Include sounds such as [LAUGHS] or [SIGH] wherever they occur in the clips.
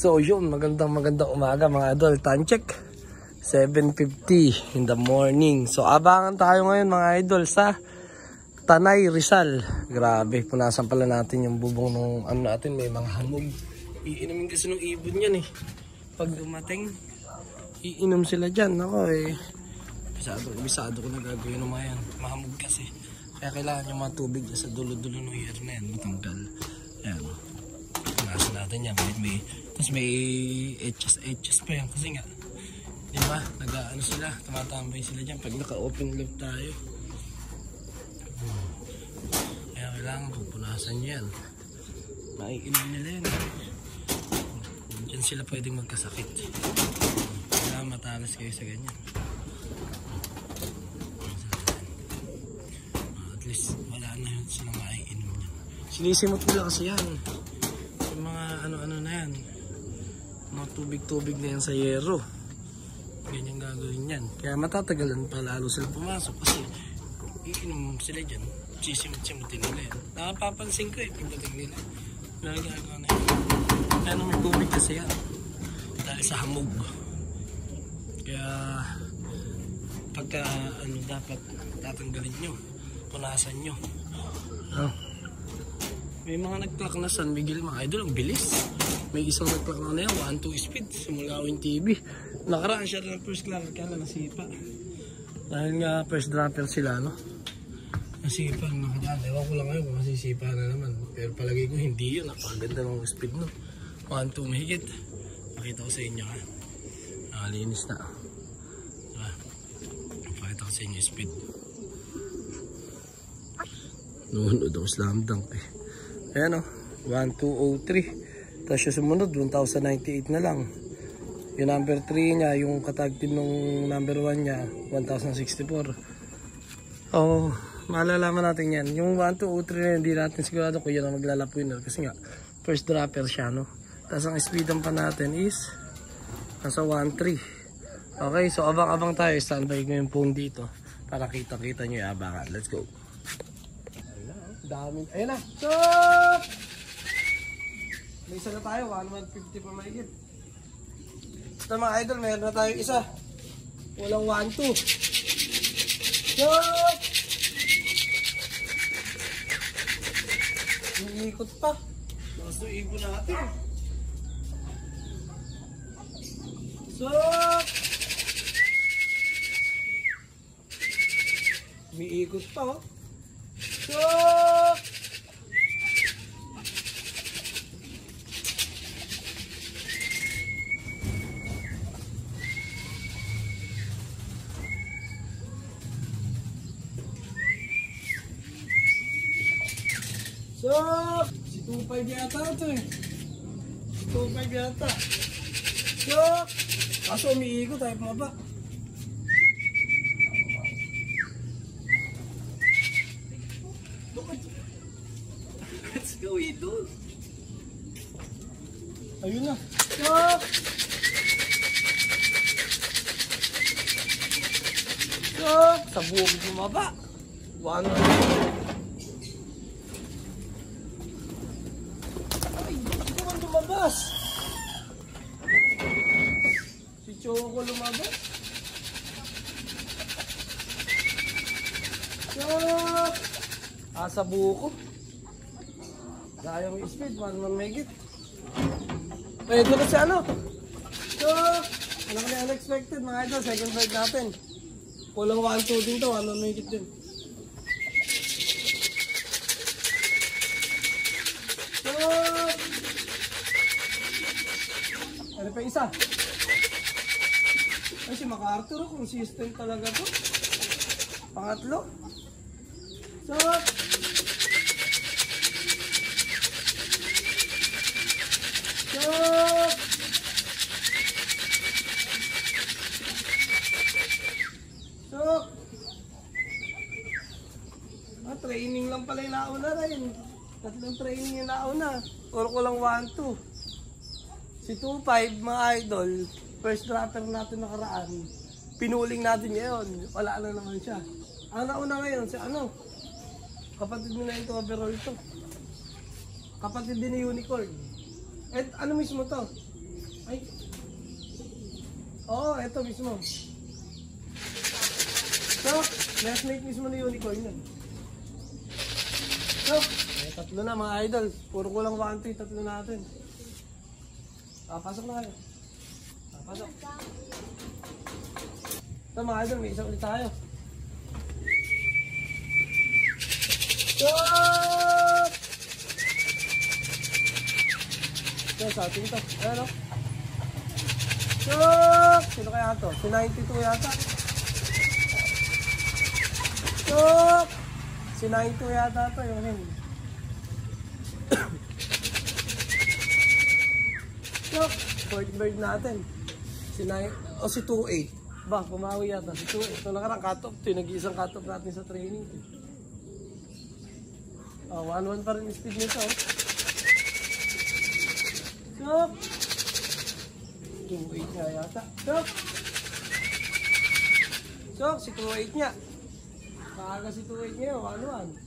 So yun, magandang magandang umaga mga idol. Time check. 7.50 in the morning. So abangan tayo ngayon mga idol sa Tanay Rizal. Grabe, punasan pala natin yung bubong ng ano natin. May mga hamog. Iinumin kasi ng ibon yan eh. Pag dumating, iinom sila dyan. Ako eh. Bisado, bisado ko na gagawin mga yan. Mahamog kasi. Kaya kailangan yung mga tubig sa dulo-dulo ng hair na yan. Matanggal. Ayan. Punasan natin yan. Kahit may, tapos may HS-HS pa yan. Kasi nga, Di ba? Nag-ano sila, tumatambay sila dyan pag naka-open loop tayo. Hmm. Kaya kailangan pupunasan yan. Maiinom nila yan. Diyan sila pwedeng magkasakit. Kailangan matalas kayo sa ganyan. At least wala na silang maiinom yan. Sinisimot nila kasi yan. Ano-ano na yan. Mga tubig-tubig na yan sa yero ganyan gagawin yan. Kaya matatagalan pa lalo sila pumasok kasi iinom sila dyan. Sisimot-simutin nila yan. Nakapapansin ko eh pagdating nila. Nagagawa na yun. Kaya nung may tubig kasi yan. Dahil sa hamog. Kaya pagka ano dapat tatanggalin nyo. Punasan nyo. Oh. May mga nag-clock na San Miguel mga idol. Ang bilis. May isang nag-clock na na yan. 1-2 speed. Simula Win TV. Nakaraan siya ng first clock. Kaya lang nasipa. Dahil nga first dropper sila no. Nasipa ang nakadaan. Ewan ko lang ngayon kung masisipa na naman. Pero palagay ko hindi yun. Napakaganda ng speed no. 1-2 mahigit. Pakita ko sa inyo ha. Nakalinis na. Diba? Pakita ko sa inyo speed. Nunod ako slam dunk eh. Ayan o, 1203. Tapos yung sumunod, 1098 na lang. Yung number 3 niya, yung katag team nung number 1 niya, 1064. Oh, malalaman natin yan. Yung 1203 na hindi natin sigurado kung yan ang maglalap winner. Kasi nga, first dropper siya, no? Tapos ang speedan pa natin is, nasa 13. Okay, so abang-abang tayo. Standby ko yung phone dito para kita-kita nyo yung abangan. Let's go. Dami. Ayun na. Stop! May isa na tayo. 150 pa mahigit. Ito mga idol, meron na tayo isa. Walang 1-2. Stop! Iikot pa. Gusto ikot natin. Stop! Umiikot pa oh. Stop! Stop! Si 2.5 yata ito eh. Si 2.5 yata. Stop! Kaso umiikot tayo pumaba. Let's go, idol. Ayun na. Stop! Stop! Sa buwag bumaba. One Ay, hindi naman lumabas. Si Choco lumabas. Stop! Ah, buko. Sayang speed, one man it. Pwede kasi ano. So, ano kami unexpected mga idol, second ride natin. Kulang 1-2 din to, make it din. So, ano pa isa? Ay, si MacArthur, consistent talaga to. Pangatlo. So, Stop! Stop! Ah, training lang pala yung nauna rin. Tatlong training yung nauna. Or ko lang 1-2. Si 2-5 mga idol, first dropper natin nakaraan. Pinuling natin ngayon. Wala na naman siya. Ang nauna ngayon, si ano? Kapatid mo na ito overall to. Kapatid din ni Unicorn. Eh, ano mismo to? Ay. Oo, oh, eto mismo. So, last mate mismo ni unicorn yun. So, eh, tatlo na mga idol. Puro kulang 1, 2, tatlo natin. Ah, pasok na kayo. Pasok. So mga idol, may isa ulit tayo. Stop! So, sa ating ito. Ayan o. Stop! Sino kaya ito? Si 92 yata. Stop! Si 92 yata ito. Yung him. Stop! Fourth bird natin. Si 9, o si 28. Ba, pumawi yata. Si 28. Ito nakarang cut-off. Ito yung nag-iisang cut-off natin sa training. Oh, 1-1 pa rin speed nito. Stop! 2-8 nga yata. Stop! Stop! Si 2-8 niya. Maaga si 2-8 niya. 1-1.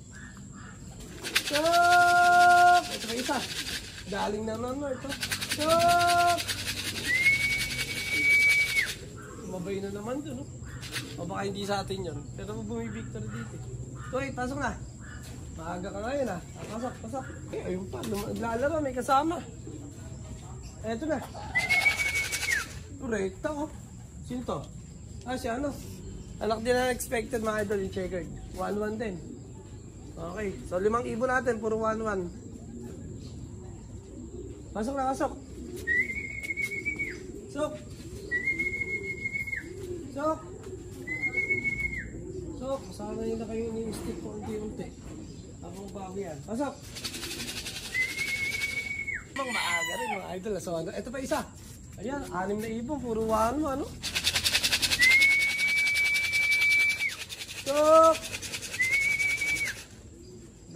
Stop! Ito pa isa. Galing na naman ito. Stop! Mabay na naman dun, no? O baka hindi sa atin yun. Pero bumibictor dito. Uy, pasok na. Maaga ka ngayon ah. Ah, Pasok, pasok. Eh, ayun pa. Naglalaro, may kasama. Eto na. Rekta oh. Sino to? Ah, si ano? Anak din na expected mga idol yung checkered. 1-1 din. Okay. So, limang ibon natin. Puro 1-1. Pasok na, pasok. Sok. Sok. Sok. Sana yun na kayo ini-stick ko unti-unti. Ako bago yan. Pasok. Mga maaga rin mga idol. So, ano, ito pa isa. Ayan, anim na ibon. Puro wano, ano? Sok.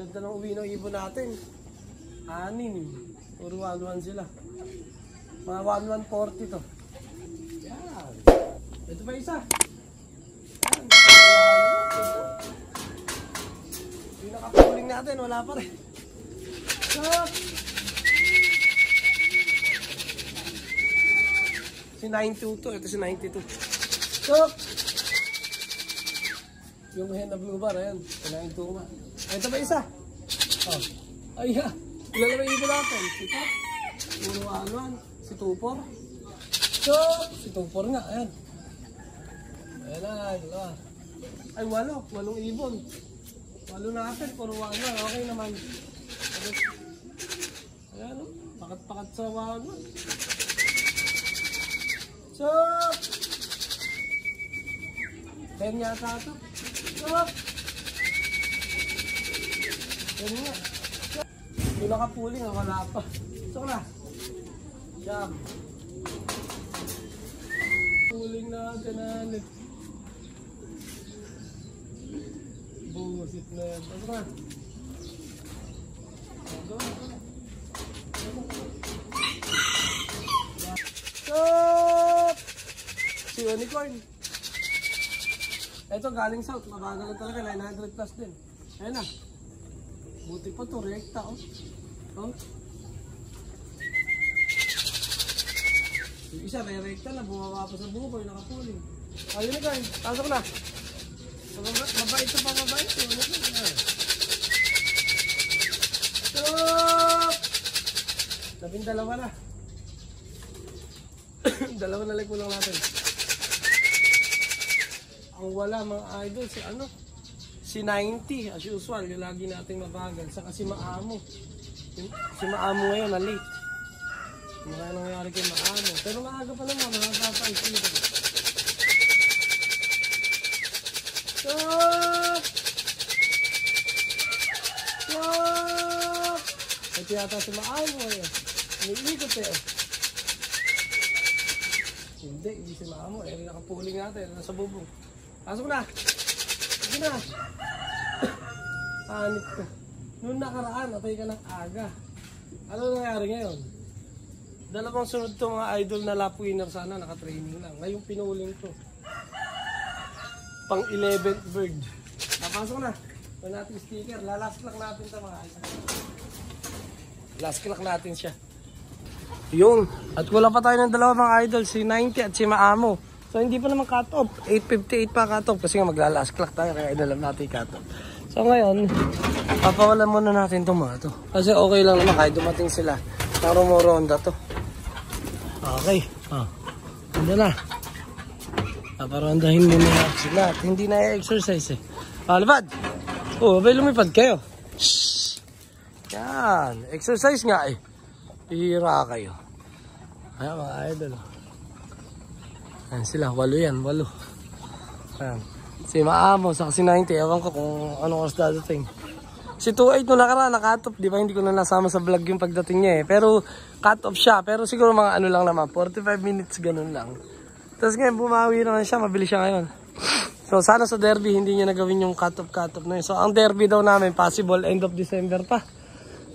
Ganda ng uwi ng ibon natin. Anim. Puro 1-1 sila. Mga 1-140 to. Pa isa. Yung natin, wala pa rin. Stop! Si 92 to. Ito si 92. Stop! Yung hen na blue bar, ayan. Si 92 nga. Ito pa isa. Oh. Ay, ha. Ilan naman ibig natin? Si Top. Puro anuan. Si Tupor. Stop! Si Tupor nga, ayan. Ayan na, dalawa. Ay, walo. Walong ibon. Walo natin, puro walo. Okay naman. Ayan, oh. Pakat-pakat sa walo. Stop! Ten yata ito. Stop! Ten nga. Yung nakapuling, ah, wala pa. Sok na. Siyam. Puling na ganan. Busit na yan. Na. Go. Stop! Si Unicorn. Ito galing south. Mabagal na talaga. 900 plus din. Ayan na. Buti pa to. Rekta oh. Oh. Yung isa may rekta na. Bumaba pa sa buko. Nakapuling. Oh, Unicorn. Pasok na. Mabait ito pa mabait. Stop! Labing dalawa na. [COUGHS] dalawa na like lang natin. Ang wala mga idol si ano? Si 90 as usual, yung lagi nating mabagal. Saka si Maamo. Si Maamo ngayon na late. Mga nangyari kay Maamo. Pero maaga pa naman, mga papais dito. Stop! Stop! Ito yata si Maamo eh. Umiikot eh. Hindi, hindi si Maamo. Eh, nakapuling natin. Nasa bubong. Pasok na! Sige na! Panik ko. Noong nakaraan, natay ka ng aga. Ano nangyari ngayon? Dalawang sunod to mga idol na lap winner sana, naka-training lang. Ngayong pinuling to. Pang 11th bird. Napasok na. Ito natin sticker. Lalast clock natin ito mga idol. Last clock natin siya. Yun. At wala pa tayo ng dalawa mga idol, si 90 at si Maamo. So hindi pa naman cut off. 8.58 pa cut off kasi nga magla-last clock tayo kaya inalam natin cut off. So ngayon, papawalan muna natin itong mga to. Kasi okay lang naman kahit dumating sila. Nang rumoronda to. Okay. Ah. Ganda na. Paparondahin muna natin sila at hindi na exercise eh. Ah, lipad! Oh, abay lumipad kayo. Shhh! Yan. Exercise nga eh. Pihira kayo. Ayan mga idol. Ayan sila, walo yan, walo. Ayan. Si Maamo, sa si 90, ewan ko kung anong oras dadating. Si 28 nung nakaraan, nakatop, di ba? Hindi ko na nasama sa vlog yung pagdating niya eh. Pero cut off siya, pero siguro mga ano lang naman, 45 minutes ganun lang. Tapos ngayon, bumawi naman siya, mabilis siya ngayon. So sana sa derby, hindi niya nagawin yung cut off, cut off na yun. So ang derby daw namin, possible end of December pa.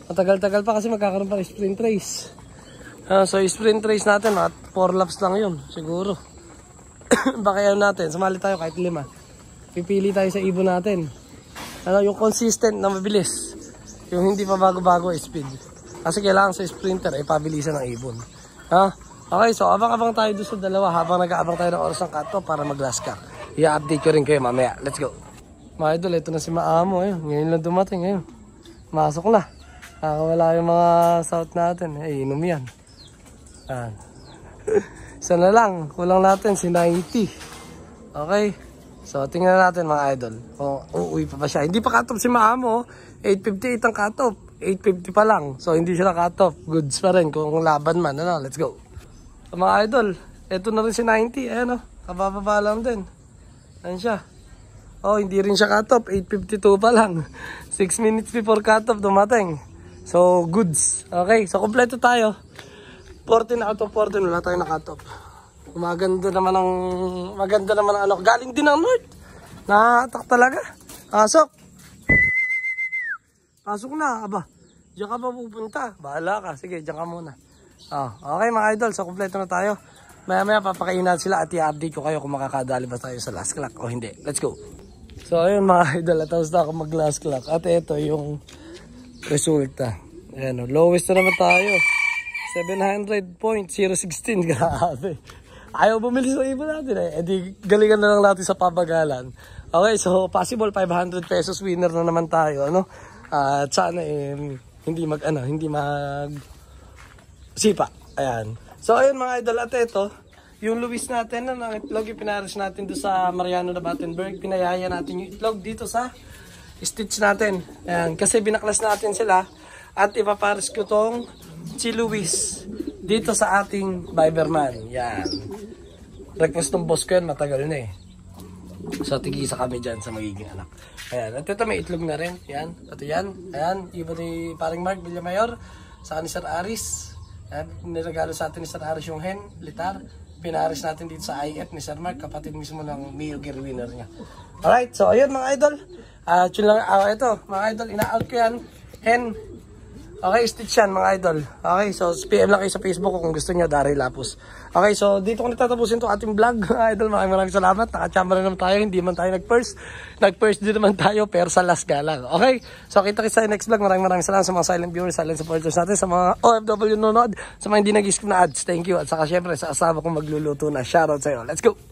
Matagal-tagal pa kasi magkakaroon pa sprint race. Ah, so sprint race natin, at 4 laps lang yun, siguro. [COUGHS] Baka yun natin, sumali tayo kahit lima. Pipili tayo sa ibon natin. Ano, yung consistent na mabilis. Yung hindi pa bago-bago eh, speed. Kasi kailangan sa sprinter ay pabilisan ng ibon. Ha? Okay, so abang-abang tayo doon sa dalawa habang nag-aabang tayo ng oras ng kato para mag-last. I-update ko rin kayo mamaya. Let's go. Mga idol, ito na si Maamo. Ayun. Ngayon lang dumating. Ayun. Masok na. Nakakawala yung mga south natin. Eh, inom yan. Ayan. [LAUGHS] Isa na lang. Kulang natin si 90. Okay. So, tingnan natin mga idol. Kung uuwi pa ba siya. Hindi pa cut-off si Maamo. 8.58 ang cut-off. 8.50 pa lang. So, hindi siya na cut-off. Goods pa rin kung laban man. Ano, let's go. Mga idol, eto na rin si 90. Ayan o. Kabababa lang din. Ayan siya. Oh, hindi rin siya cut-off. 8.52 pa lang. [LAUGHS] 6 minutes before cut-off dumating. So, goods. Okay, so kompleto tayo. 14 out of 14. Wala tayo na cut-off. Maganda naman ang maganda naman ang ano. Galing din ang North. Nakatak talaga. Pasok. Pasok na, aba. Diyan ka ba pupunta? Bahala ka. Sige, diyan ka muna. Oh, okay mga idol, so kompleto na tayo. Maya maya papakainin sila at i-update ko kayo kung makakadali ba tayo sa last clock o hindi. Let's go. So ayun mga idol, tapos na ako mag last clock. At ito yung resulta. Ayan o, lowest na naman tayo. 700.016, [LAUGHS] grabe. Ayaw bumili sa iba natin eh. E di galingan na lang natin sa pabagalan. Okay, so possible 500 pesos winner na naman tayo, ano? At sana eh, hindi mag, ano, hindi mag sipa. Ayan. So ayun mga idol at ito, yung Luis natin na ng itlog, yung pinaris natin doon sa Mariano na Battenberg, pinayaya natin yung itlog dito sa stitch natin. Ayan. Kasi binaklas natin sila at ipaparis ko tong si Luis dito sa ating Viberman. Yan. Request ng boss ko yan, matagal na eh. So, tigisa kami dyan sa magiging anak. Ayan. At ito may itlog na rin. Yan. Ito yan. Ayan. Iba ni paring Mark Villamayor. Sa ni Sir Aris. Ayan. Niregalo sa atin ni Sir Aris yung hen. Litar. Pinaris natin dito sa IF ni Sir Mark. Kapatid mismo ng Mio Gear winner niya. Alright. So, ayun mga idol. Uh, lang. Ah, ito. Mga idol. Ina-out ko yan. Hen. Okay, stitch yan mga idol. Okay, so PM lang kayo sa Facebook kung gusto niyo Daryl Lapus. Okay, so dito ko natatapusin to ating vlog. [LAUGHS] Mga idol, maraming maraming salamat. Nakachamba na naman tayo, hindi man tayo nag-first. Nag-first din naman tayo, pero sa last ga lang. Okay, so kita kita sa next vlog. Maraming maraming salamat sa mga silent viewers, silent supporters natin, sa mga OFW nanonood, sa mga hindi nag-skip na ads. Thank you. At saka syempre sa asawa kong magluluto na. Shoutout sa iyo. Let's go!